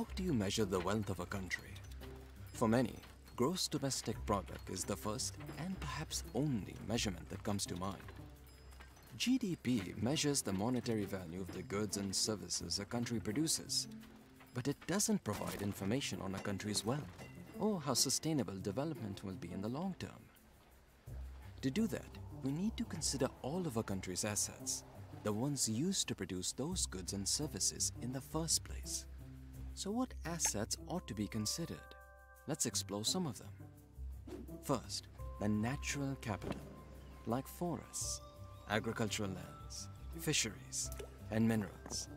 how do you measure the wealth of a country? For many, gross domestic product is the first and perhaps only measurement that comes to mind. GDP measures the monetary value of the goods and services a country produces, but it doesn't provide information on a country's wealth or how sustainable development will be in the long term. To do that, we need to consider all of a country's assets, the ones used to produce those goods and services in the first place. So, what assets ought to be considered? Let's explore some of them. First, the natural capital, like forests, agricultural lands, fisheries, and minerals.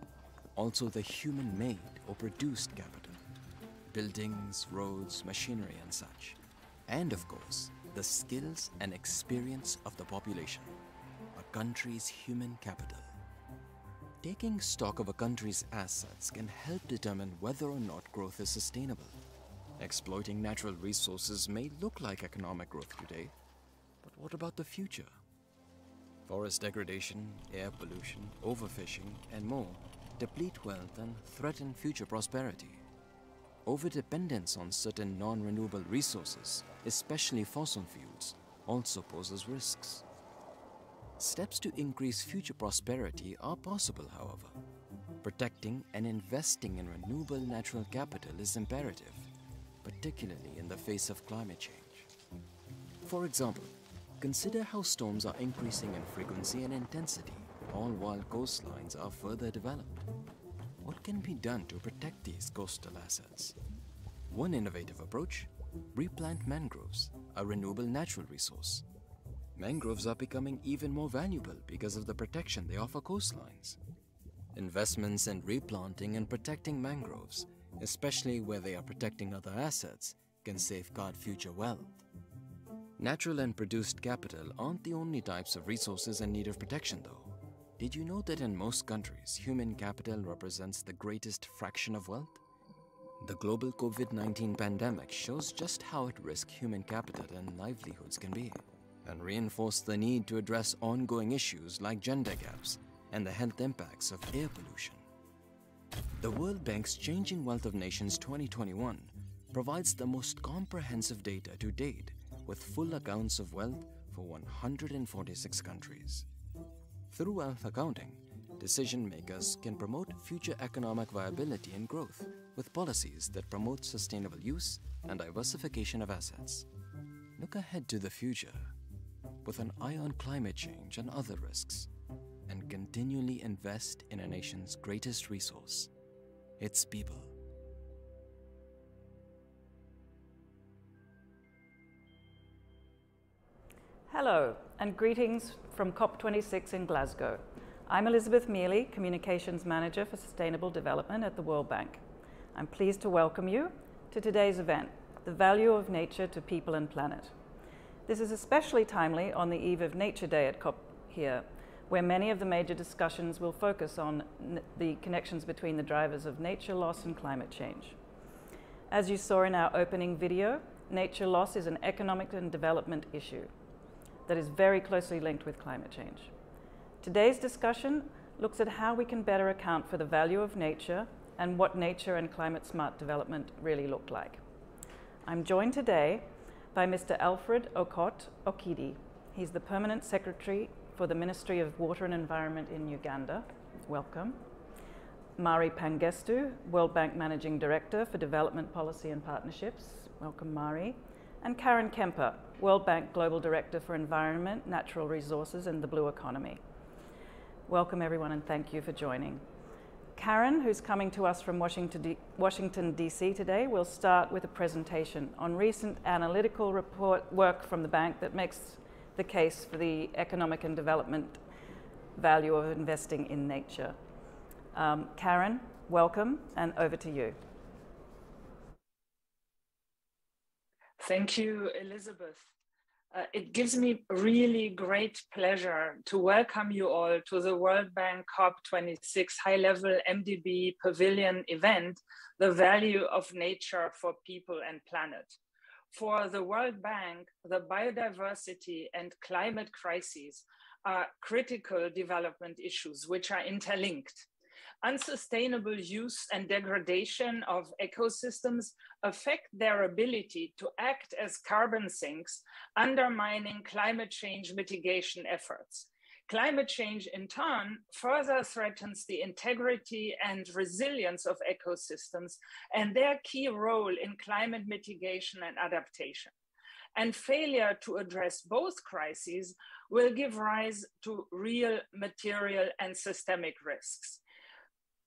Also, the human made or produced capital, buildings, roads, machinery, and such. And of course, the skills and experience of the population, a country's human capital. Taking stock of a country's assets can help determine whether or not growth is sustainable. Exploiting natural resources may look like economic growth today, but what about the future? Forest degradation, air pollution, overfishing, and more deplete wealth and threaten future prosperity. Overdependence on certain non renewable resources, especially fossil fuels, also poses risks. Steps to increase future prosperity are possible, however. Protecting and investing in renewable natural capital is imperative, particularly in the face of climate change. For example, consider how storms are increasing in frequency and intensity, all while coastlines are further developed. What can be done to protect these coastal assets? One innovative approach replant mangroves, a renewable natural resource. Mangroves are becoming even more valuable because of the protection they offer coastlines. Investments in replanting and protecting mangroves, especially where they are protecting other assets, can safeguard future wealth. Natural and produced capital aren't the only types of resources in need of protection, though. Did you know that in most countries, human capital represents the greatest fraction of wealth? The global COVID 19 pandemic shows just how at risk human capital and livelihoods can be, and reinforced the need to address ongoing issues like gender gaps and the health impacts of air pollution. The World Bank's Changing Wealth of Nations 2021 provides the most comprehensive data to date with full accounts of wealth for 146 countries. Through wealth accounting, decision makers can promote future economic viability and growth with policies that promote sustainable use and diversification of assets. Look ahead to the future with an eye on climate change and other risks, and continually invest in a nation's greatest resource its people. Hello, and greetings from COP26 in Glasgow. I'm Elisabeth Mealey, Communications Manager for Sustainable Development at the World Bank. I'm pleased to welcome you to today's event, The Value of Nature to People and Planet. This is especially timely on the eve of Nature Day at COP here, where many of the major discussions will focus on the connections between the drivers of nature loss and climate change. As you saw in our opening video, nature loss is an economic and development issue that is very closely linked with climate change. Today's discussion looks at how we can better account for the value of nature and what nature and climate smart development really look like. I'm joined today by Mr. Alfred Okot Okidi. He's the Permanent Secretary for the Ministry of Water and Environment in Uganda. Welcome. Mari Pangestu, World Bank Managing Director for Development Policy and Partnerships. Welcome, Mari and Karin Kemper, World Bank Global Director for Environment, Natural Resources and the Blue Economy. Welcome everyone and thank you for joining. Karin, who's coming to us from Washington, DC today, will start with a presentation on recent analytical report work from the bank that makes the case for the economic and development value of investing in nature. Um, Karin, welcome and over to you. Thank you, Elisabeth. Uh, it gives me really great pleasure to welcome you all to the World Bank COP26 high level MDB pavilion event, The Value of Nature for People and Planet. For the World Bank, the biodiversity and climate crises are critical development issues which are interlinked. Unsustainable use and degradation of ecosystems affect their ability to act as carbon sinks, undermining climate change mitigation efforts. Climate change, in turn, further threatens the integrity and resilience of ecosystems and their key role in climate mitigation and adaptation. And failure to address both crises will give rise to real material and systemic risks.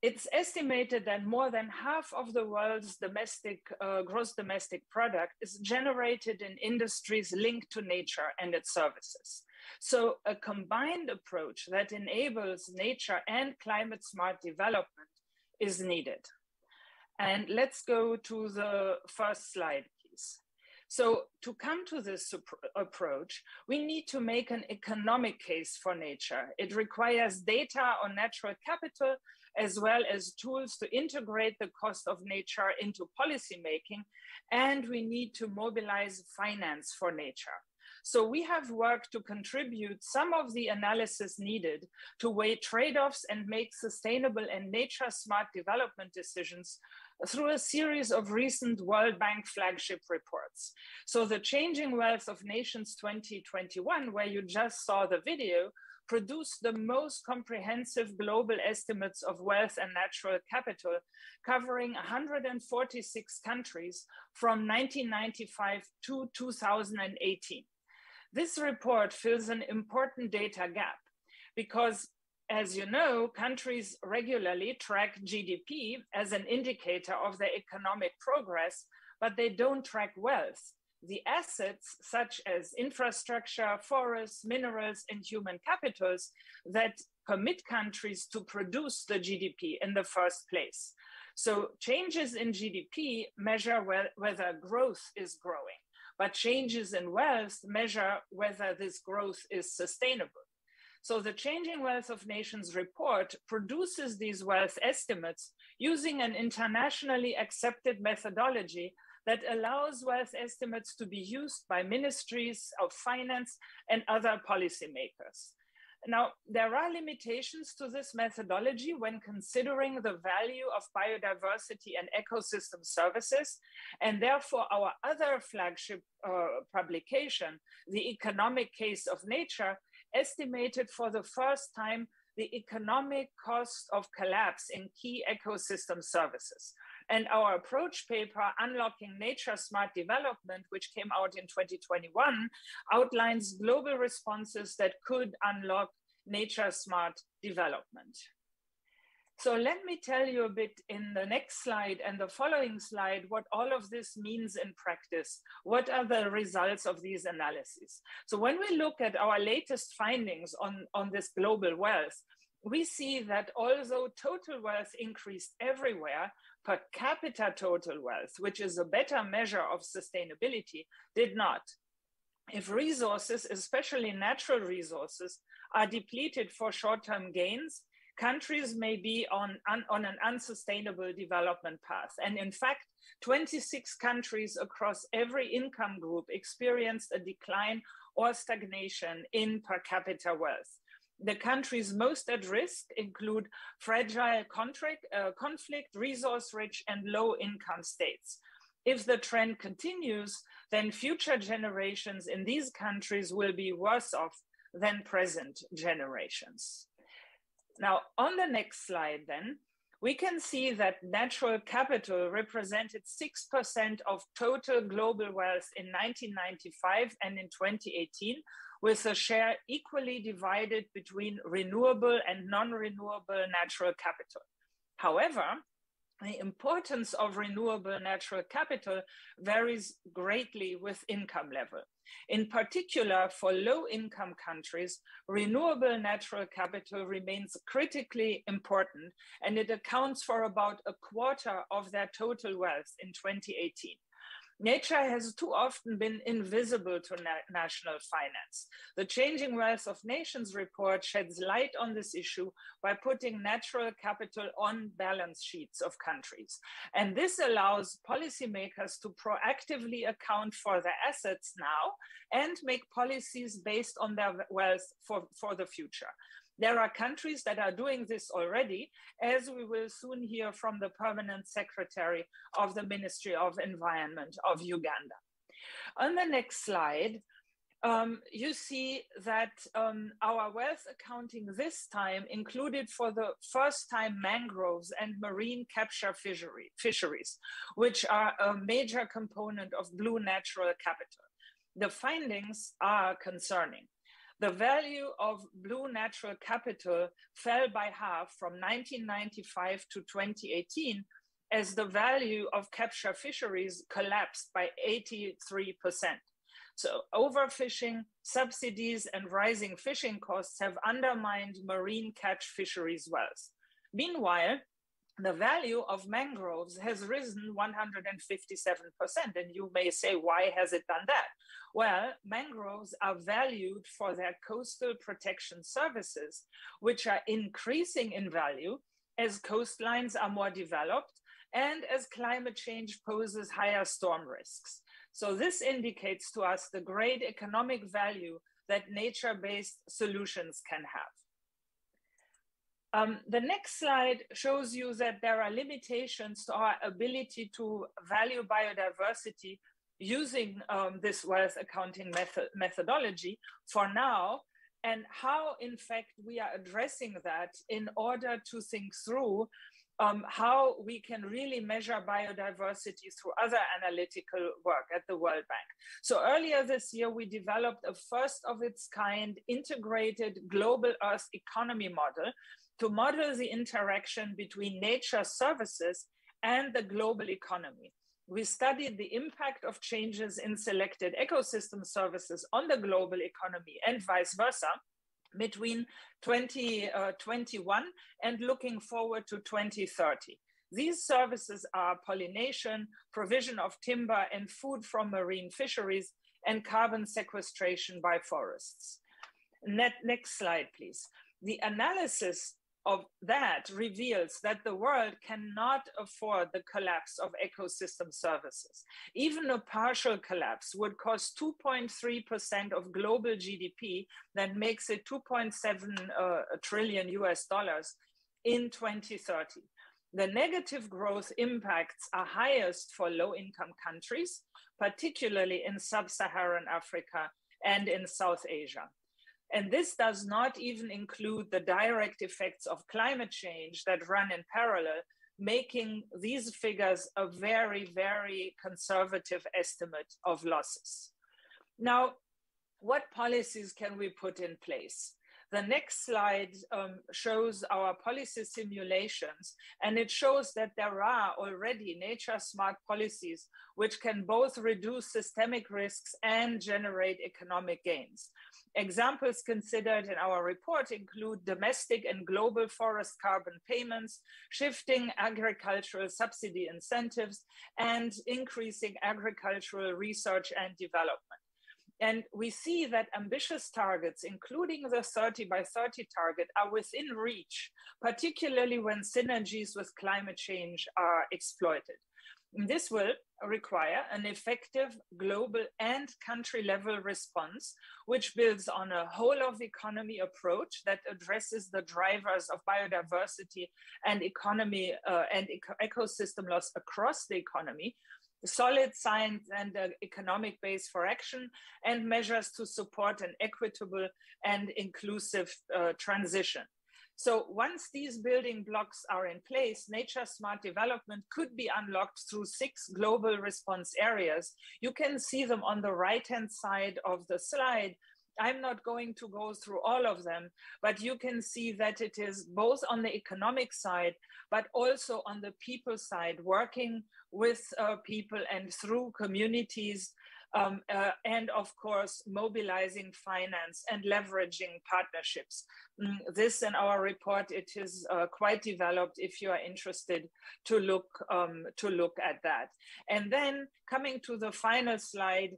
It's estimated that more than half of the world's domestic uh, gross domestic product is generated in industries linked to nature and its services. So a combined approach that enables nature and climate smart development is needed. And let's go to the first slide, please. So to come to this approach, we need to make an economic case for nature. It requires data on natural capital as well as tools to integrate the cost of nature into policymaking. And we need to mobilize finance for nature. So we have worked to contribute some of the analysis needed to weigh trade-offs and make sustainable and nature smart development decisions through a series of recent World Bank flagship reports. So the Changing Wealth of Nations 2021, where you just saw the video, produced the most comprehensive global estimates of wealth and natural capital, covering 146 countries from 1995 to 2018. This report fills an important data gap because as you know, countries regularly track GDP as an indicator of their economic progress, but they don't track wealth. The assets, such as infrastructure, forests, minerals, and human capitals, that permit countries to produce the GDP in the first place. So, changes in GDP measure whether growth is growing but changes in wealth measure whether this growth is sustainable. So the Changing Wealth of Nations report produces these wealth estimates using an internationally accepted methodology that allows wealth estimates to be used by ministries of finance and other policymakers. Now, there are limitations to this methodology when considering the value of biodiversity and ecosystem services. And therefore, our other flagship uh, publication, The Economic Case of Nature, estimated for the first time the economic cost of collapse in key ecosystem services. And our approach paper, Unlocking Nature Smart Development, which came out in 2021, outlines global responses that could unlock nature smart development. So let me tell you a bit in the next slide and the following slide what all of this means in practice. What are the results of these analyses? So when we look at our latest findings on, on this global wealth, we see that although total wealth increased everywhere, per capita total wealth, which is a better measure of sustainability, did not. If resources, especially natural resources, are depleted for short-term gains, countries may be on, on an unsustainable development path. And in fact, 26 countries across every income group experienced a decline or stagnation in per capita wealth. The countries most at risk include fragile contract, uh, conflict, resource rich, and low income states. If the trend continues, then future generations in these countries will be worse off than present generations. Now, on the next slide, then, we can see that natural capital represented 6% of total global wealth in 1995 and in 2018, with a share equally divided between renewable and non renewable natural capital. However, the importance of renewable natural capital varies greatly with income level. In particular, for low income countries, renewable natural capital remains critically important and it accounts for about a quarter of their total wealth in 2018. Nature has too often been invisible to na national finance. The Changing Wealth of Nations report sheds light on this issue by putting natural capital on balance sheets of countries. And this allows policymakers to proactively account for their assets now and make policies based on their wealth for, for the future. There are countries that are doing this already, as we will soon hear from the permanent secretary of the Ministry of Environment of Uganda. On the next slide, um, you see that um, our wealth accounting this time included for the first time mangroves and marine capture fishery, fisheries, which are a major component of blue natural capital. The findings are concerning. The value of blue natural capital fell by half from 1995 to 2018 as the value of capture fisheries collapsed by 83%. So overfishing, subsidies, and rising fishing costs have undermined marine catch fisheries wealth. Meanwhile, the value of mangroves has risen 157%. And you may say, why has it done that? Well, mangroves are valued for their coastal protection services, which are increasing in value as coastlines are more developed and as climate change poses higher storm risks. So this indicates to us the great economic value that nature-based solutions can have. Um, the next slide shows you that there are limitations to our ability to value biodiversity using um, this wealth accounting method methodology for now, and how, in fact, we are addressing that in order to think through um, how we can really measure biodiversity through other analytical work at the World Bank. So earlier this year, we developed a first of its kind integrated global Earth economy model to model the interaction between nature services and the global economy. We studied the impact of changes in selected ecosystem services on the global economy and vice versa between 2021 uh, and looking forward to 2030. These services are pollination, provision of timber and food from marine fisheries, and carbon sequestration by forests. Next slide, please. The analysis of that reveals that the world cannot afford the collapse of ecosystem services. Even a partial collapse would cost 2.3% of global GDP, that makes it 2.7 uh, trillion US dollars in 2030. The negative growth impacts are highest for low income countries, particularly in sub Saharan Africa and in South Asia. And this does not even include the direct effects of climate change that run in parallel, making these figures a very, very conservative estimate of losses. Now, what policies can we put in place? The next slide um, shows our policy simulations, and it shows that there are already nature smart policies which can both reduce systemic risks and generate economic gains. Examples considered in our report include domestic and global forest carbon payments, shifting agricultural subsidy incentives, and increasing agricultural research and development. And we see that ambitious targets, including the 30 by 30 target, are within reach, particularly when synergies with climate change are exploited. This will require an effective global and country level response, which builds on a whole of economy approach that addresses the drivers of biodiversity and economy uh, and eco ecosystem loss across the economy, solid science and economic base for action, and measures to support an equitable and inclusive uh, transition. So once these building blocks are in place, nature smart development could be unlocked through six global response areas. You can see them on the right-hand side of the slide. I'm not going to go through all of them, but you can see that it is both on the economic side, but also on the people side, working with uh, people and through communities um, uh, and of course, mobilizing finance and leveraging partnerships. Mm, this in our report, it is uh, quite developed if you are interested to look, um, to look at that. And then coming to the final slide,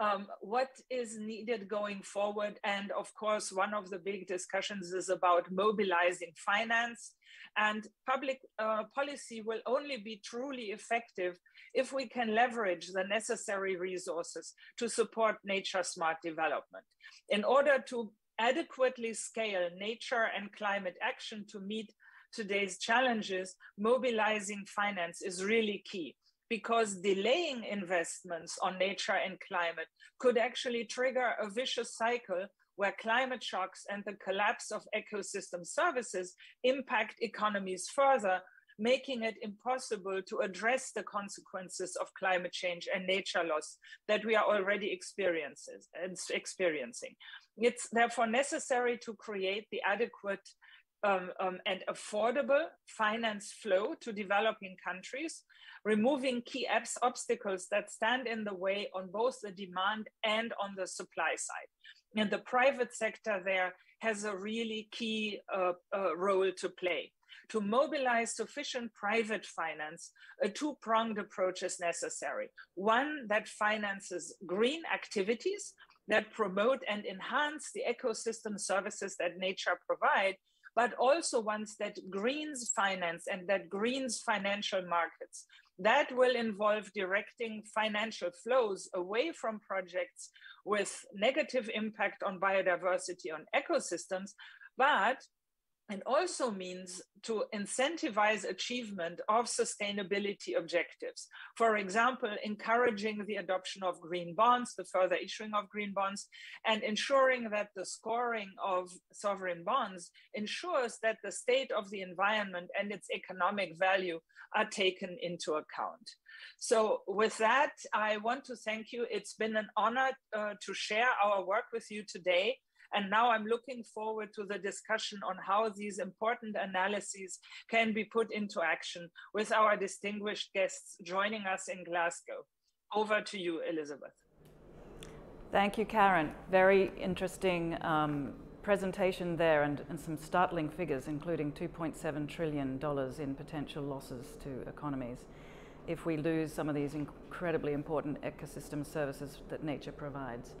um, what is needed going forward. And of course, one of the big discussions is about mobilizing finance. And public uh, policy will only be truly effective if we can leverage the necessary resources to support nature smart development. In order to adequately scale nature and climate action to meet today's challenges, mobilizing finance is really key because delaying investments on nature and climate could actually trigger a vicious cycle where climate shocks and the collapse of ecosystem services impact economies further, making it impossible to address the consequences of climate change and nature loss that we are already experiencing. It's therefore necessary to create the adequate um, um, and affordable finance flow to developing countries, removing key apps obstacles that stand in the way on both the demand and on the supply side. And the private sector there has a really key uh, uh, role to play. To mobilize sufficient private finance, a two pronged approach is necessary. One that finances green activities that promote and enhance the ecosystem services that nature provide, but also ones that greens finance and that greens financial markets. That will involve directing financial flows away from projects with negative impact on biodiversity on ecosystems, but and also means to incentivize achievement of sustainability objectives. For example, encouraging the adoption of green bonds, the further issuing of green bonds, and ensuring that the scoring of sovereign bonds ensures that the state of the environment and its economic value are taken into account. So with that, I want to thank you. It's been an honor uh, to share our work with you today. And now I'm looking forward to the discussion on how these important analyses can be put into action with our distinguished guests joining us in Glasgow. Over to you, Elisabeth. Thank you, Karin. Very interesting um, presentation there and, and, some startling figures, including $2.7 trillion in potential losses to economies if we lose some of these incredibly important ecosystem services that nature provides.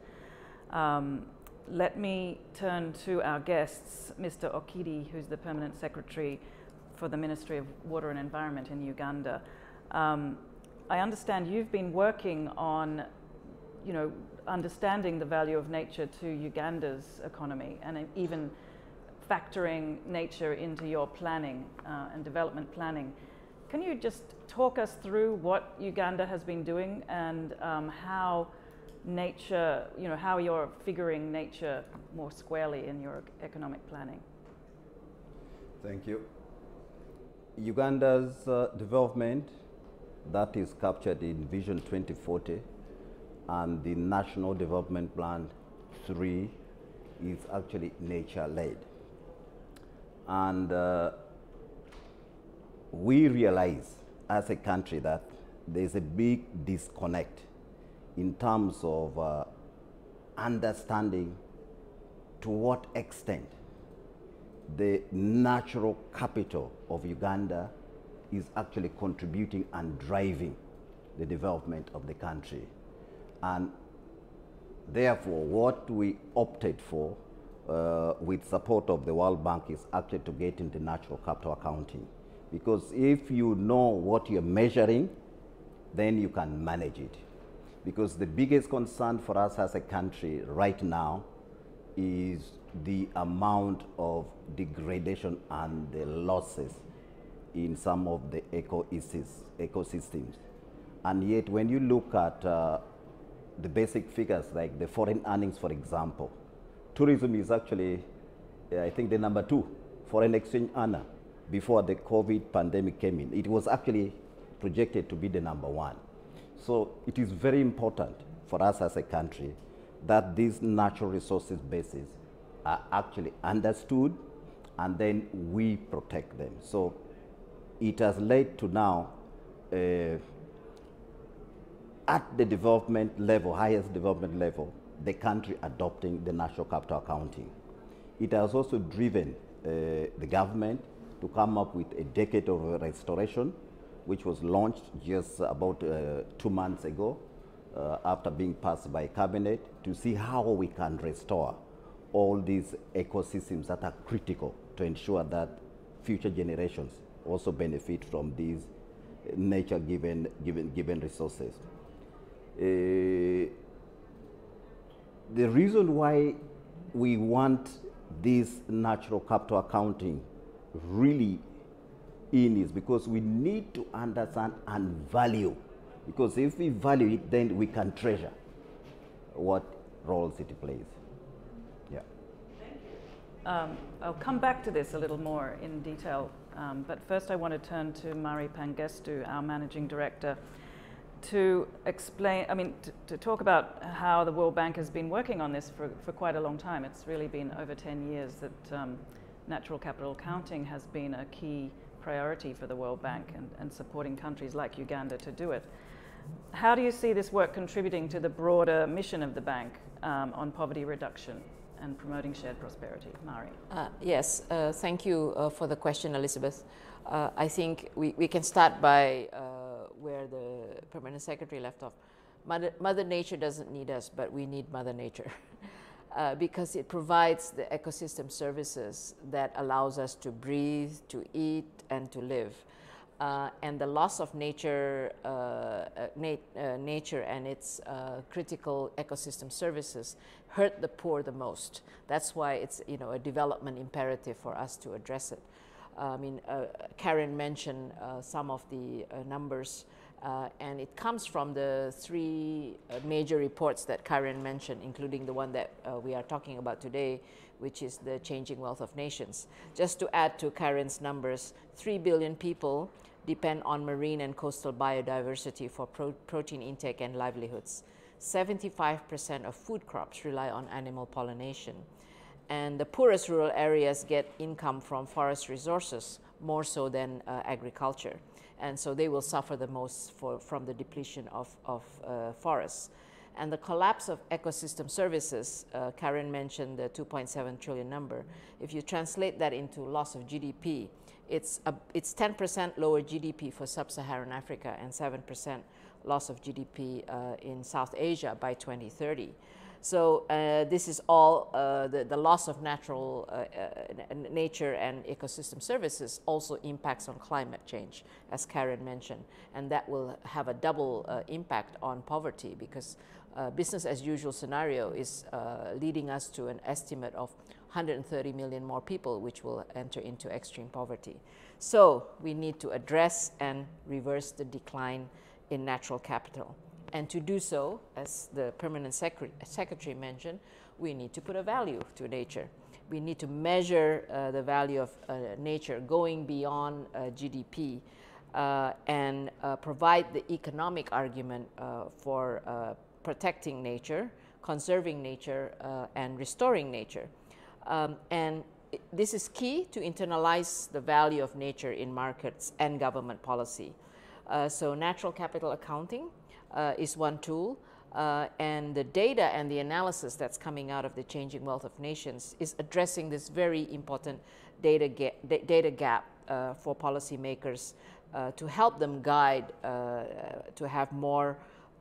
Um, let me turn to our guests, Mr. Okidi, who's the Permanent Secretary for the Ministry of Water and Environment in Uganda. Um, I understand you've been working on, you know, understanding the value of nature to Uganda's economy and even factoring nature into your planning uh, and development planning. Can you just talk us through what Uganda has been doing and um, how nature, you know, how you're figuring nature more squarely in your economic planning. Thank you. Uganda's uh, development that is captured in Vision 2040 and the National Development Plan 3 is actually nature-led. And uh, we realize as a country that there's a big disconnect in terms of uh, understanding to what extent the natural capital of Uganda is actually contributing and driving the development of the country. And therefore, what we opted for uh, with support of the World Bank is actually to get into natural capital accounting. Because if you know what you're measuring, then you can manage it because the biggest concern for us as a country right now is the amount of degradation and the losses in some of the ecosystems. And yet, when you look at uh, the basic figures like the foreign earnings, for example, tourism is actually, I think, the number two foreign exchange earner before the COVID pandemic came in. It was actually projected to be the number one. So it is very important for us as a country that these natural resources bases are actually understood and then we protect them. So it has led to now uh, at the development level, highest development level, the country adopting the national capital accounting. It has also driven uh, the government to come up with a decade of restoration which was launched just about uh, two months ago uh, after being passed by cabinet to see how we can restore all these ecosystems that are critical to ensure that future generations also benefit from these nature given, given, given resources. Uh, the reason why we want this natural capital accounting really in is because we need to understand and value. Because if we value it, then we can treasure what roles it plays. Yeah. Um, I'll come back to this a little more in detail, um, but first I want to turn to Mari Pangestu, our managing director, to explain, I mean, to, to, talk about how the World Bank has been working on this for, for quite a long time. It's really been over 10 years that um, natural capital accounting has been a key priority for the World Bank and, and supporting countries like Uganda to do it. How do you see this work contributing to the broader mission of the bank um, on poverty reduction and promoting shared prosperity? Mari. Uh, yes, uh, thank you uh, for the question, Elisabeth. Uh, I think we, we can start by uh, where the Permanent Secretary left off. Mother, Mother Nature doesn't need us, but we need Mother Nature. Uh, because it provides the ecosystem services that allows us to breathe, to eat, and to live. Uh, and the loss of nature, uh, uh nat uh, nature and its uh, critical ecosystem services hurt the poor the most. That's why it's you know a development imperative for us to address it. I mean, Karin mentioned some of the numbers. Uh, and it comes from the three uh, major reports that Karin mentioned, including the one that uh, we are talking about today, which is the Changing Wealth of Nations. Just to add to Karin's numbers, 3 billion people depend on marine and coastal biodiversity for pro protein intake and livelihoods. 75% of food crops rely on animal pollination. And the poorest rural areas get income from forest resources more so than uh, agriculture. And so they will suffer the most for, from the depletion of, of uh, forests. And the collapse of ecosystem services, uh, Karin mentioned the 2.7 trillion number. If you translate that into loss of GDP, it's, it's 10% lower GDP for sub-Saharan Africa and 7% loss of GDP uh, in South Asia by 2030. So uh, this is all uh, the, the loss of natural uh, uh nature and ecosystem services also impacts on climate change, as Karin mentioned, and that will have a double uh, impact on poverty because uh, business as usual scenario is leading us to an estimate of 130 million more people which will enter into extreme poverty. So we need to address and reverse the decline in natural capital. And to do so, as the permanent secretary, secretary mentioned, we need to put a value to nature. We need to measure uh, the value of uh, nature going beyond uh, GDP uh, and uh, provide the economic argument uh, for protecting nature, conserving nature, and restoring nature. Um, and this is key to internalize the value of nature in markets and government policy. so natural capital accounting uh, is one tool. Uh, and the data and the analysis that's coming out of the changing wealth of nations is addressing this very important data, ga data gap uh, for policymakers uh, to help them guide uh, to have more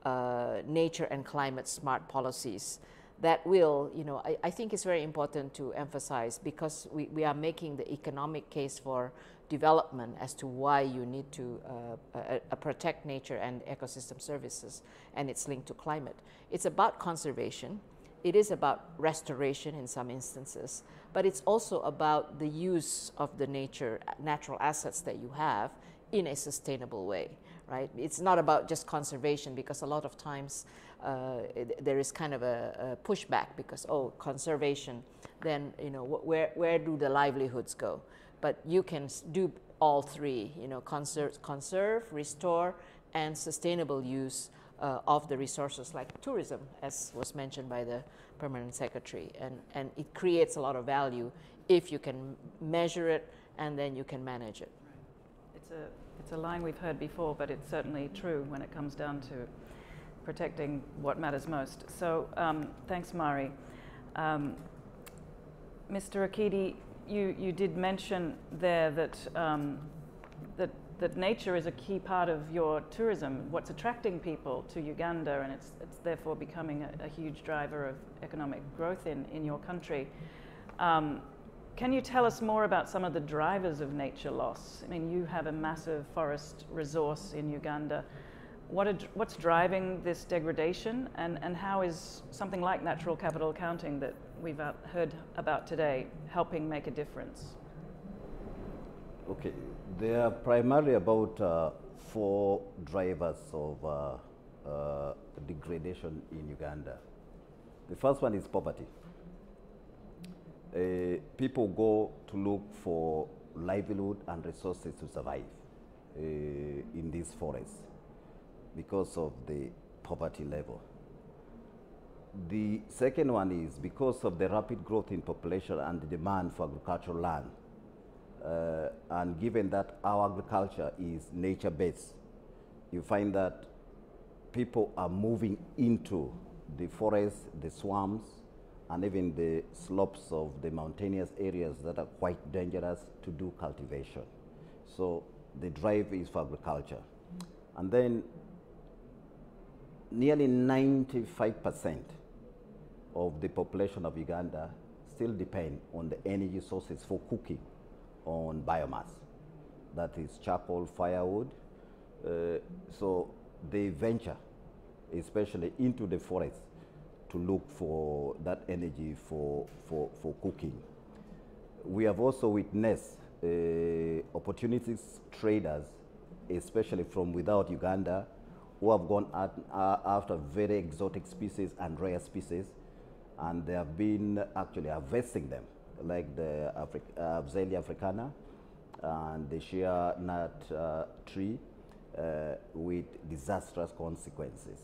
uh, nature and climate smart policies that will, you know, I, I, think it's very important to emphasize because we, we are making the economic case for development as to why you need to uh, uh, uh, protect nature and ecosystem services and it's linked to climate. It's about conservation. It is about restoration in some instances, but it's also about the use of the nature, natural assets that you have in a sustainable way, right? It's not about just conservation because a lot of times uh, there is kind of a, a, pushback because, oh, conservation, then, you know, wh where, where do the livelihoods go? but you can do all three, you know, conserve, conserve restore, and sustainable use uh, of the resources like tourism, as was mentioned by the permanent secretary. And, and it creates a lot of value if you can measure it and then you can manage it. It's, a, it's a line we've heard before, but it's certainly true when it comes down to protecting what matters most. So um, thanks, Mari. Um, Mr. Okidi, you, you did mention there that, um, that, that nature is a key part of your tourism, what's attracting people to Uganda, and it's, it's therefore becoming a, a huge driver of economic growth in, in your country. Can you tell us more about some of the drivers of nature loss? I mean, you have a massive forest resource in Uganda. what are, what's driving this degradation and, and how is something like natural capital accounting that we've heard about today helping make a difference? Okay, there are primarily about uh, four drivers of uh, uh, degradation in Uganda. The first one is poverty. Uh, people go to look for livelihood and resources to survive uh, in these forests because of the poverty level. The second one is because of the rapid growth in population and the demand for agricultural land. Uh, and given that our agriculture is nature-based, you find that people are moving into the forests, the swamps, and even the slopes of the mountainous areas that are quite dangerous to do cultivation. So the drive is for agriculture. And then nearly 95% of the population of Uganda still depend on the energy sources for cooking on biomass. That is charcoal, firewood. Uh, so they venture, especially into the forest, to look for that energy for, for, for cooking. We have also witnessed uh, opportunities traders, especially from without Uganda, who have gone at, uh, after very exotic species and rare species, and they have been actually harvesting them, like the Afri uh, Afzelia africana and the shea nut uh, tree uh, with disastrous consequences.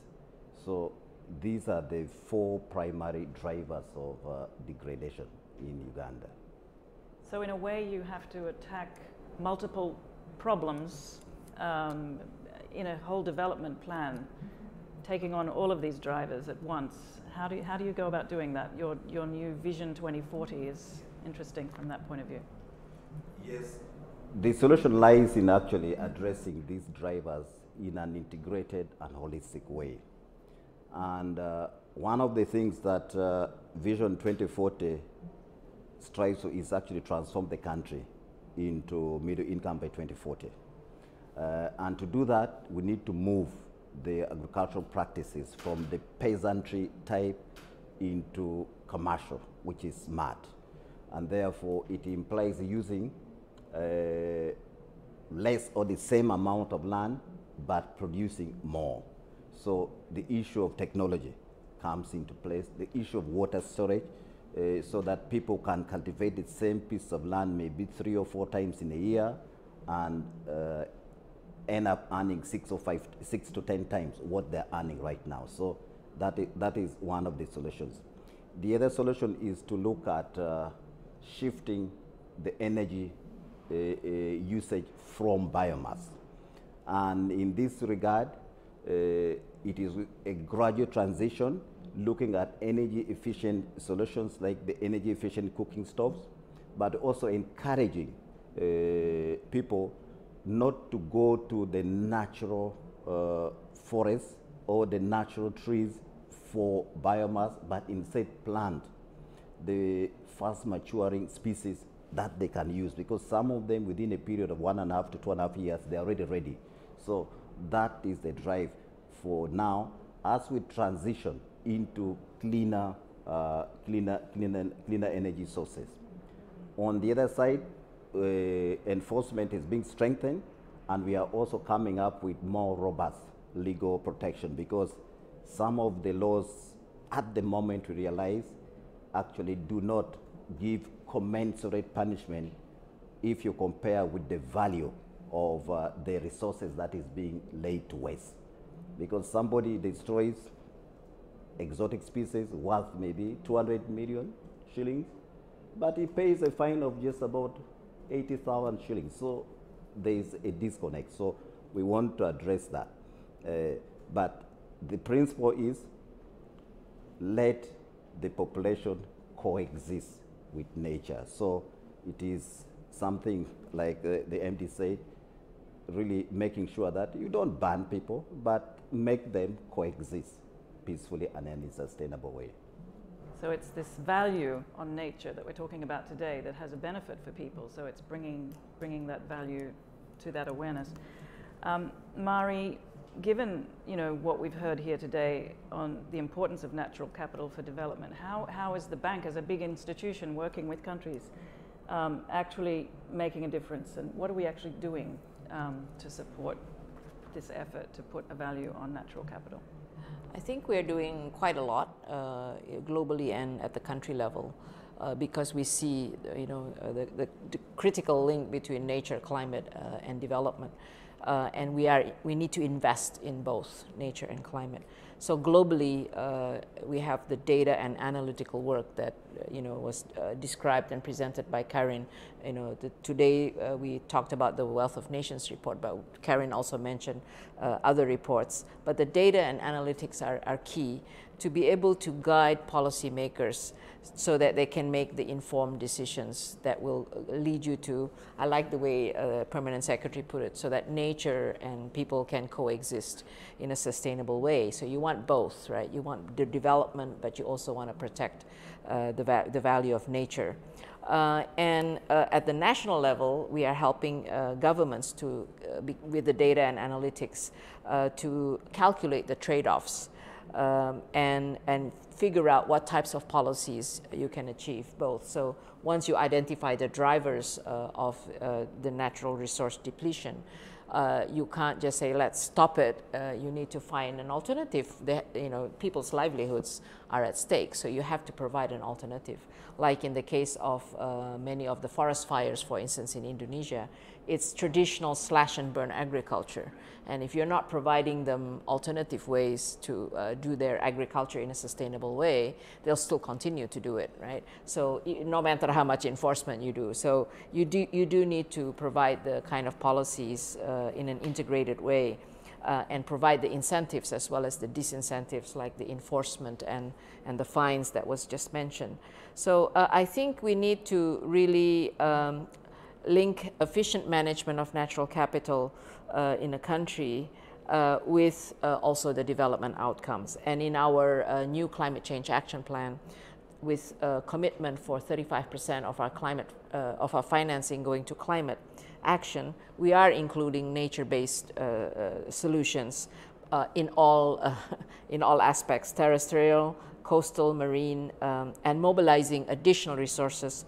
So these are the four primary drivers of uh, degradation in Uganda. So in a way you have to attack multiple problems um, in a whole development plan, taking on all of these drivers at once. How do you, how do you go about doing that? Your, your new Vision 2040 is interesting from that point of view. Yes. The solution lies in actually addressing these drivers in an integrated and holistic way. And uh, one of the things that uh, Vision 2040 strives to is actually transform the country into middle income by 2040. Uh, and to do that, we need to move the agricultural practices from the peasantry type into commercial, which is smart. And therefore, it implies using uh, less or the same amount of land, but producing more. So the issue of technology comes into place, the issue of water storage, uh, so that people can cultivate the same piece of land maybe three or four times in a year and uh, end up earning six or five, six to ten times what they're earning right now. So that is, that is one of the solutions. The other solution is to look at uh, shifting the energy uh, usage from biomass. And in this regard, it is a gradual transition looking at energy efficient solutions like the energy efficient cooking stoves, but also encouraging uh, people not to go to the natural uh, forests or the natural trees for biomass, but instead plant the fast maturing species that they can use because some of them within a period of one and a half to two and a half years, they're already ready. So that is the drive for now as we transition into cleaner, uh, cleaner, cleaner, cleaner energy sources. On the other side, uh, enforcement is being strengthened and we are also coming up with more robust legal protection because some of the laws at the moment we realize actually do not give commensurate punishment if you compare with the value of uh, the resources that is being laid to waste. Because somebody destroys exotic species worth maybe 200 million shillings, but he pays a fine of just about 80,000 shillings. So there is a disconnect. So we want to address that. Uh, but the principle is let the population coexist with nature. So it is something like uh, the MD said, really making sure that you don't ban people, but make them coexist peacefully and in a sustainable way. So it's this value on nature that we're talking about today that has a benefit for people. So it's bringing, bringing that value to that awareness. Um, Mari, given you know what we've heard here today on the importance of natural capital for development, how, how is the bank as a big institution working with countries um, actually making a difference and what are we actually doing um, to support this effort to put a value on natural capital? I think we're doing quite a lot uh, globally and at the country level. Uh, because we see, you know, uh, the, the, the, critical link between nature, climate, uh, and development. Uh, and we, are, we need to invest in both nature and climate. So globally, uh, we have the data and analytical work that you know was uh, described and presented by Karin. You know, the, today uh, we talked about the Wealth of Nations report, but Karin also mentioned uh, other reports. But the data and analytics are, are key to be able to guide policymakers so that they can make the informed decisions that will uh, lead you to, I like the way uh, Permanent Secretary put it, so that nature and people can coexist in a sustainable way. So you want both, right? You want the development, but you also want to protect the, va the value of nature. Uh, and uh, at the national level, we are helping uh, governments to, uh, be, with the data and analytics uh, to calculate the trade-offs um, and, and figure out what types of policies you can achieve both. So once you identify the drivers uh, of uh, the natural resource depletion, uh, you can't just say let's stop it. Uh, you need to find an alternative. The, you know, people's livelihoods are at stake, so you have to provide an alternative. Like in the case of uh, many of the forest fires, for instance, in Indonesia, it's traditional slash and burn agriculture. And if you're not providing them alternative ways to uh, do their agriculture in a sustainable way, they'll still continue to do it, right? So no matter how much enforcement you do. So you do, you do need to provide the kind of policies uh, in an integrated way uh, and provide the incentives as well as the disincentives like the enforcement and, and the fines that was just mentioned. So uh, I think we need to really um, link efficient management of natural capital uh, in a country uh, with uh, also the development outcomes. And in our uh, new climate change action plan, with a commitment for 35% of our climate, uh, of our financing going to climate action, we are including nature-based uh, solutions in all in all aspects: terrestrial, coastal, marine, um, and mobilizing additional resources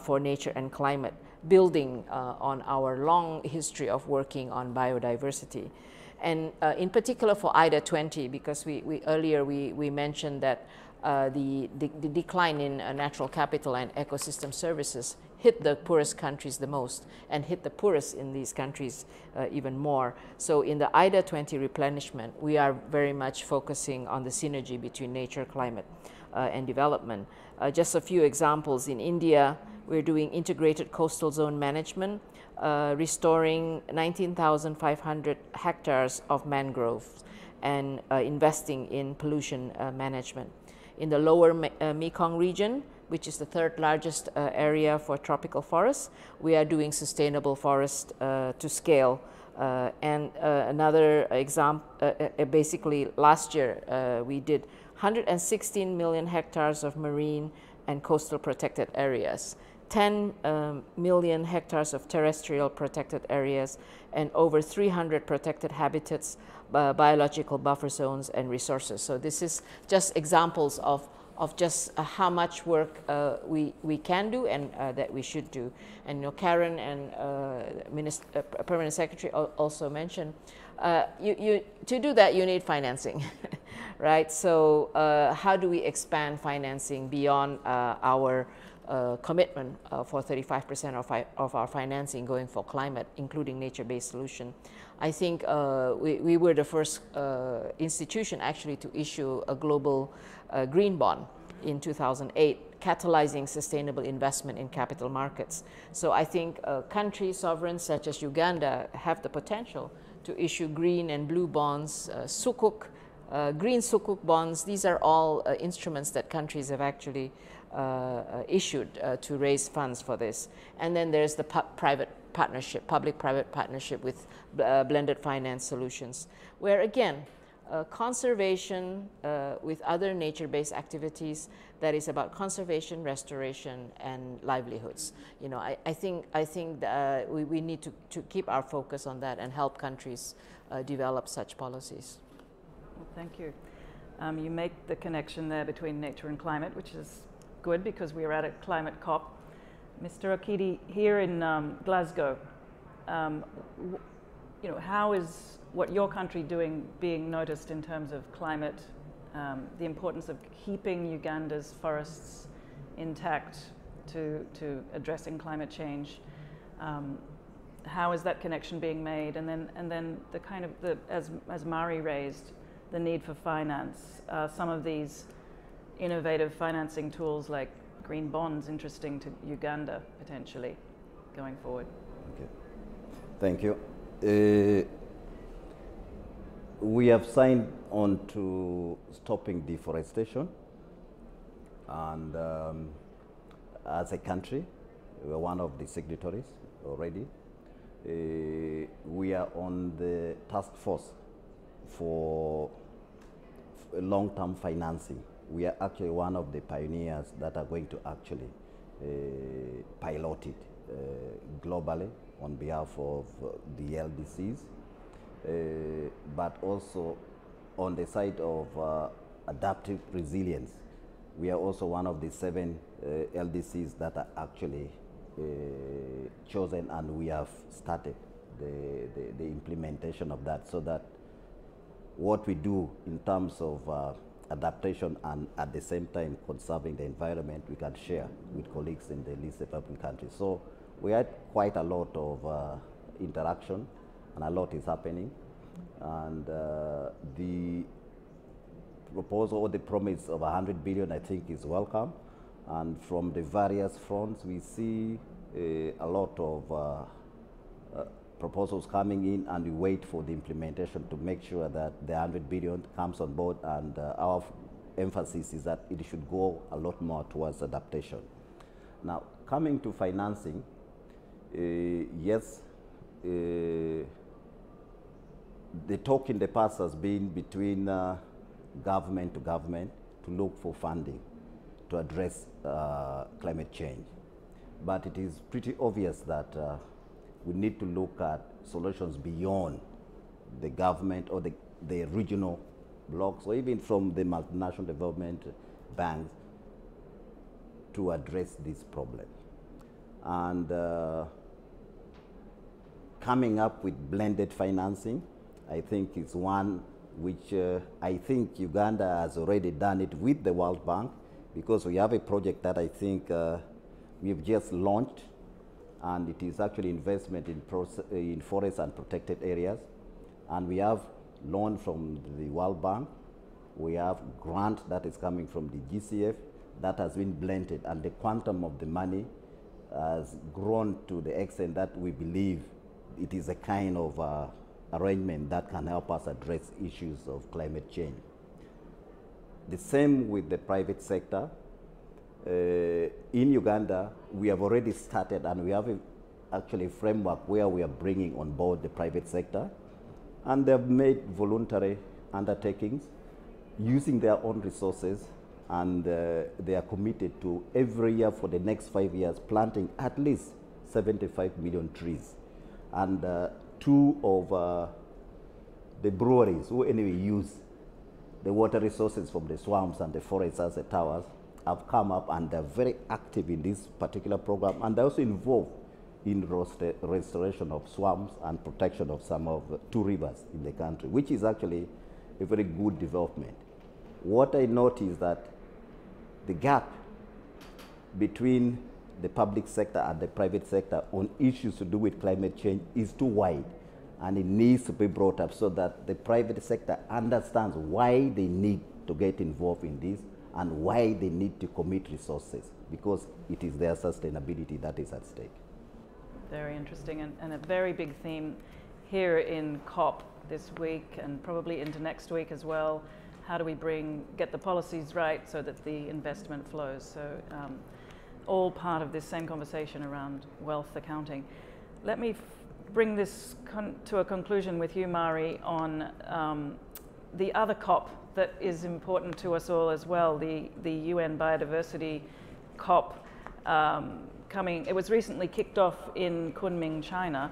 for nature and climate building uh, on our long history of working on biodiversity. And uh, in particular for IDA 20, because we, we earlier we, we mentioned that uh, the, the, the, decline in uh, natural capital and ecosystem services hit the poorest countries the most and hit the poorest in these countries uh, even more. So in the IDA 20 replenishment, we are very much focusing on the synergy between nature, climate, uh, and development. just a few examples. In India, we're doing integrated coastal zone management, uh, restoring 19,500 hectares of mangroves and uh, investing in pollution uh, management. In the lower Me uh, Mekong region, which is the third largest uh, area for tropical forests, we are doing sustainable forest uh, to scale. and another example, basically last year, we did 116 million hectares of marine and coastal protected areas. 10 um, million hectares of terrestrial protected areas and over 300 protected habitats, uh, biological buffer zones, and resources. So this is just examples of, of just uh, how much work uh, we, we can do and uh, that we should do. And you know, Karin and uh, Minister, Permanent Secretary also mentioned, you, you, to do that you need financing, right? So how do we expand financing beyond our uh, commitment uh, for 35% of, of, our financing going for climate, including nature-based solution. I think uh, we, we, were the first uh, institution actually to issue a global uh, green bond in 2008, catalyzing sustainable investment in capital markets. So I think uh, countries, sovereigns such as Uganda have the potential to issue green and blue bonds, sukuk, green sukuk bonds. These are all instruments that countries have actually issued uh, to raise funds for this. And then there's the private partnership, public-private partnership with blended finance solutions, where again, uh, conservation uh, with other nature-based activities that is about conservation, restoration, and livelihoods. You know, I, I think, I think uh, we, we need to, to keep our focus on that and help countries uh, develop such policies. Well, thank you. Um, you make the connection there between nature and climate, which is good because we are at a climate COP. Mr. Okidi, here in um, Glasgow, um, you know, how is what your country doing being noticed in terms of climate, um, the importance of keeping Uganda's forests intact to, to addressing climate change? Um, how is that connection being made? And then, and then the kind of, the, as, as Mari raised, the need for finance. Uh, some of these innovative financing tools like green bonds interesting to Uganda potentially going forward? Okay. Thank you. Uh, we have signed on to stopping deforestation and um, as a country, we are one of the signatories already. Uh, we are on the task force for long-term financing. We are actually one of the pioneers that are going to actually uh, pilot it uh, globally on behalf of uh, the LDCs, uh, but also on the side of uh, adaptive resilience. We are also one of the seven LDCs that are actually chosen and we have started the, the, the implementation of that so that what we do in terms of uh, adaptation and at the same time conserving the environment we can share with colleagues in the least developing countries. So we had quite a lot of uh, interaction and a lot is happening. And uh, the proposal or the promise of 100 billion I think is welcome. And from the various fronts we see uh, a lot of uh, proposals coming in and we wait for the implementation to make sure that the 100 billion comes on board and uh, our emphasis is that it should go a lot more towards adaptation. Now, coming to financing, uh, yes, uh, the talk in the past has been between uh, government to government to look for funding to address uh, climate change. But it is pretty obvious that uh, we need to look at solutions beyond the government or the, the regional blocks or even from the multinational development banks to address this problem. And uh, coming up with blended financing, I think is one which uh, I think Uganda has already done it with the World Bank because we have a project that I think uh, we've just launched and it is actually investment in, in forests and protected areas. And we have loan from the World Bank. We have grant that is coming from the GCF that has been blended and the quantum of the money has grown to the extent that we believe it is a kind of uh, arrangement that can help us address issues of climate change. The same with the private sector. Uh, in Uganda, we have already started and we have a, actually a framework where we are bringing on board the private sector and they've made voluntary undertakings using their own resources and uh, they are committed to every year for the next five years planting at least 75 million trees. And uh, two of uh, the breweries who anyway use the water resources from the swamps and the forests as the towers have come up and they're very active in this particular program and they're also involved in restoration of swamps and protection of some of two rivers in the country, which is actually a very good development. What I note is that the gap between the public sector and the private sector on issues to do with climate change is too wide and it needs to be brought up so that the private sector understands why they need to get involved in this and why they need to commit resources because it is their sustainability that is at stake. Very interesting and, and a very big theme here in COP this week and probably into next week as well. How do we bring, get the policies right so that the investment flows? So um, all part of this same conversation around wealth accounting. Let me bring this to a conclusion with you, Mari, on um, the other COP that is important to us all as well, the, the UN Biodiversity COP um, coming, it was recently kicked off in Kunming, China,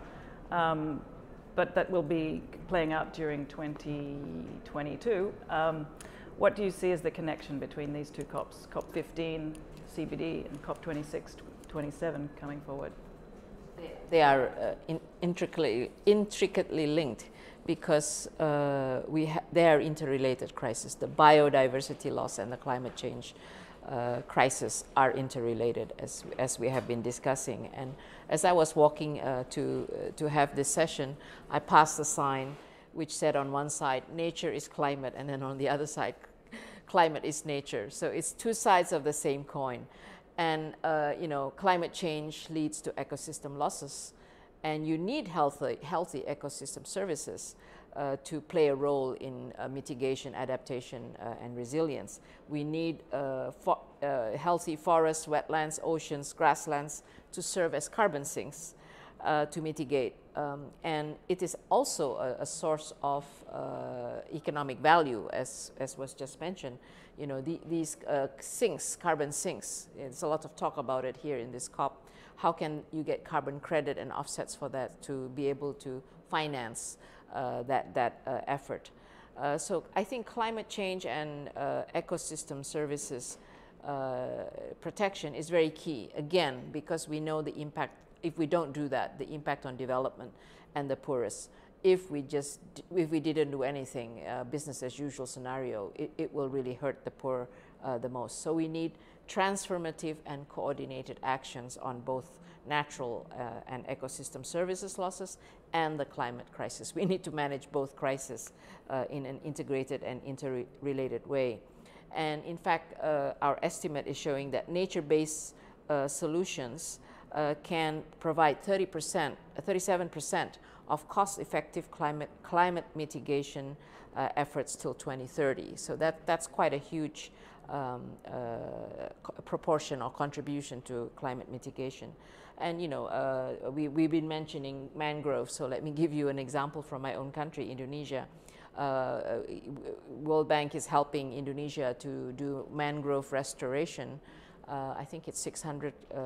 um, but that will be playing out during 2022. Um, what do you see as the connection between these two COPs, COP15, CBD, and COP26, 27 coming forward? They are uh, in, intricately, intricately linked because uh, we they are interrelated crises. The biodiversity loss and the climate change uh, crisis are interrelated, as, as we have been discussing. And as I was walking uh, to, uh, to have this session, I passed a sign which said on one side, nature is climate, and then on the other side, climate is nature. So it's two sides of the same coin. And, uh, you know, climate change leads to ecosystem losses and you need healthy, healthy ecosystem services uh, to play a role in uh, mitigation, adaptation, uh, and resilience. We need uh, fo uh, healthy forests, wetlands, oceans, grasslands to serve as carbon sinks uh, to mitigate. Um, and it is also a, a source of economic value, as, as was just mentioned. You know, the, these sinks, carbon sinks, there's a lot of talk about it here in this COP how can you get carbon credit and offsets for that to be able to finance uh, that, that uh, effort. Uh, so I think climate change and uh, ecosystem services uh, protection is very key, again, because we know the impact, if we don't do that, the impact on development and the poorest. If we just, if we didn't do anything, uh, business as usual scenario, it, it will really hurt the poor the most. So we need transformative and coordinated actions on both natural uh, and ecosystem services losses and the climate crisis. We need to manage both crises uh, in an integrated and interrelated way. And in fact, uh, our estimate is showing that nature-based uh, solutions uh, can provide 30%, 37% uh, of cost-effective climate, climate mitigation efforts till 2030. So that, that's quite a huge um, uh, proportion or contribution to climate mitigation. And you know, uh, we, we've been mentioning mangroves, so let me give you an example from my own country, Indonesia. Uh, World Bank is helping Indonesia to do mangrove restoration. Uh, I think it's 600 uh, uh,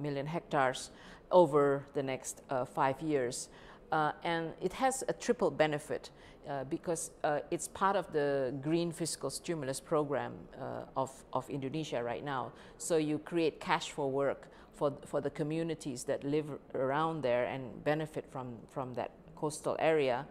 million hectares over the next five years. and it has a triple benefit. Uh, because uh, it's part of the green fiscal stimulus program uh, of, of Indonesia right now. So you create cash for work for, for the communities that live around there and benefit from, from that coastal area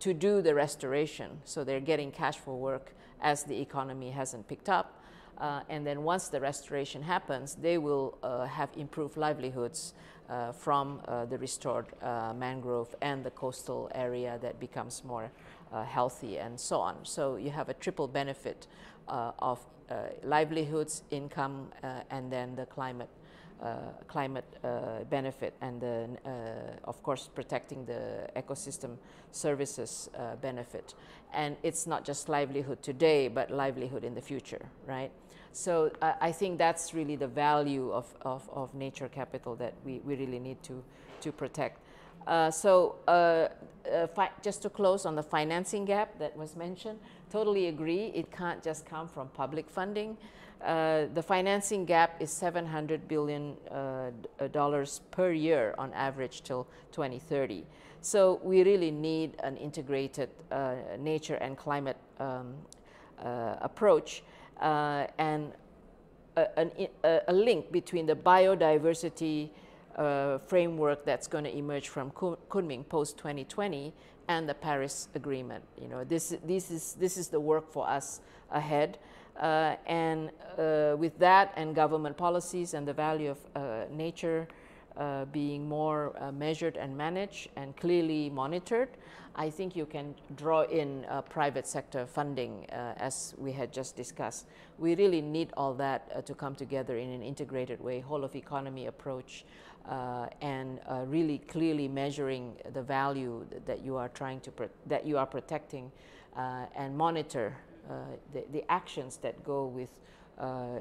to do the restoration. So they're getting cash for work as the economy hasn't picked up. Uh, and then once the restoration happens, they will uh, have improved livelihoods uh, from the restored mangrove and the coastal area that becomes more uh, healthy and so on. So you have a triple benefit uh, of uh, livelihoods, income, uh, and then the climate uh, climate uh, benefit and the, of course protecting the ecosystem services benefit. And it's not just livelihood today, but livelihood in the future, right? So I think that's really the value of, of, of nature capital that we, we really need to, to protect. Uh, so uh, uh, just to close on the financing gap that was mentioned, totally agree. It can't just come from public funding. Uh, the financing gap is 700 billion uh, dollars per year on average till 2030. So we really need an integrated uh, nature and climate um, approach and a, a, a, link between the biodiversity uh, framework that's going to emerge from Kunming post 2020 and the Paris Agreement. You know, this, this, is, this is the work for us ahead. Uh, and uh, with that and government policies and the value of uh, nature uh, being more uh, measured and managed and clearly monitored, I think you can draw in uh, private sector funding as we had just discussed. We really need all that to come together in an integrated way, whole of economy approach and really clearly measuring the value that you are trying to that you are protecting and monitor the, the actions that go with uh,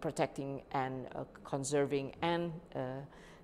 protecting and uh, conserving and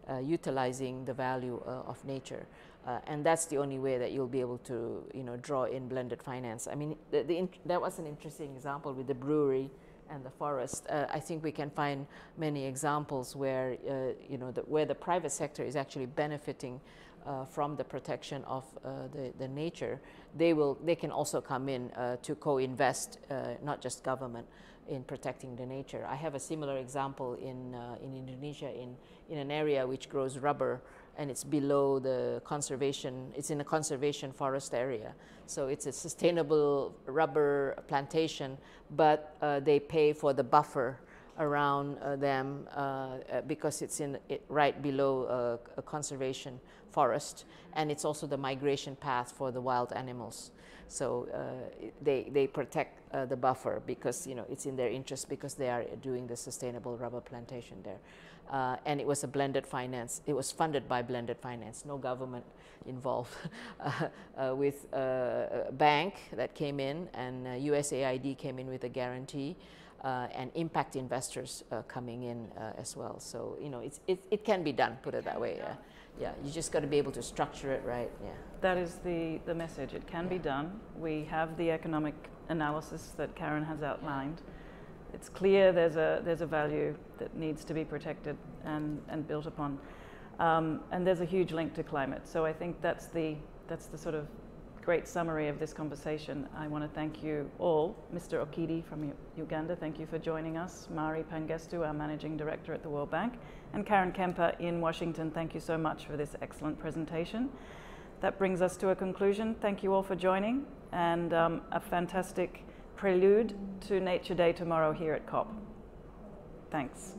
uh, utilizing the value uh, of nature. Uh, and that's the only way that you'll be able to, you know, draw in blended finance. I mean, the, the that was an interesting example with the brewery and the forest. Uh, I think we can find many examples where, uh, you know, the, where the private sector is actually benefiting uh, from the protection of the, the nature. They will, they can also come in to co-invest, not just government, in protecting the nature. I have a similar example in, in Indonesia in, in an area which grows rubber and it's below the conservation, it's in a conservation forest area. So it's a sustainable rubber plantation, but uh, they pay for the buffer around uh, them uh, uh because it's in it right below uh, a conservation forest, and it's also the migration path for the wild animals. So uh, they, they protect the buffer because you know it's in their interest because they are doing the sustainable rubber plantation there and it was a blended finance. It was funded by blended finance, no government involved, with a bank that came in, and USAID came in with a guarantee, uh, and impact investors coming in as well. So you know, it's, it, it can be done. Put it, it that way. Yeah. yeah, you just got to be able to structure it right. Yeah. That is the the message. It can yeah. be done. We have the economic analysis that Karin has outlined. It's clear there's a, there's a value that needs to be protected and, and built upon. Um, and there's a huge link to climate. So I think that's the, that's the sort of great summary of this conversation. I want to thank you all. Mr. Okidi from Uganda, thank you for joining us. Mari Pangestu, our Managing Director at the World Bank. And Karin Kemper in Washington, thank you so much for this excellent presentation. That brings us to a conclusion. Thank you all for joining and um, a fantastic prelude to Nature Day tomorrow here at COP. Thanks.